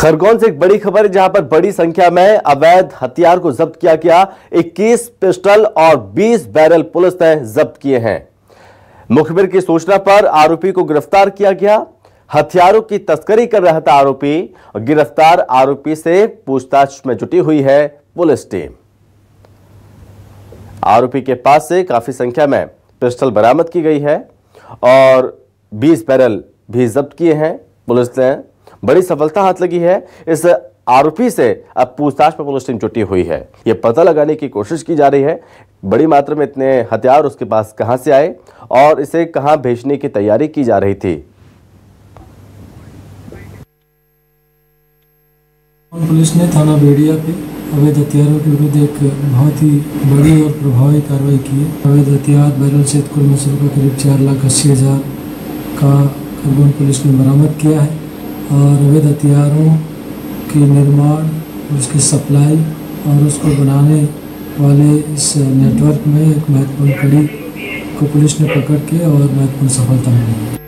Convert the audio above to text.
खरगोन से एक बड़ी खबर है, जहाँ पर बड़ी संख्या में अवैध हथियार को जब्त किया गया। 21 पिस्टल और 20 बैरल पुलिस ने जब्त किए हैं। मुखबिर की सूचना पर आरोपी को गिरफ़्तार किया गया। हथियारों की तस्करी कर रहा था आरोपी। गिरफ़्तार आरोपी से पूछताछ में जुटी हुई है पुलिस टीम। आरोपी के पास से काफ़ी संख्या में पिस्टल बरामद की गई है और 20 बैरल भी जब्त किए हैं। पुलिस ने बड़ी सफलता हाथ लगी है। इस आरोपी से अब पूछताछ में पुलिस टीम जुटी हुई है। यह पता लगाने की कोशिश की जा रही है, बड़ी मात्रा में इतने हथियार उसके पास कहाँ से आए और इसे कहाँ भेजने की तैयारी की जा रही थी। पुलिस ने थाना बेड़िया पे अवैध हथियारों के विरुद्ध एक बहुत ही बड़ी और प्रभावी कार्रवाई की है। अवैध हथियार, बैरल से करीब चार लाख अस्सी हज़ार का खरगोन पुलिस ने बरामद किया है। और विविध हथियारों के निर्माण, उसकी सप्लाई और उसको बनाने वाले इस नेटवर्क में एक महत्वपूर्ण कड़ी को पुलिस ने पकड़ के और महत्वपूर्ण सफलता मिली।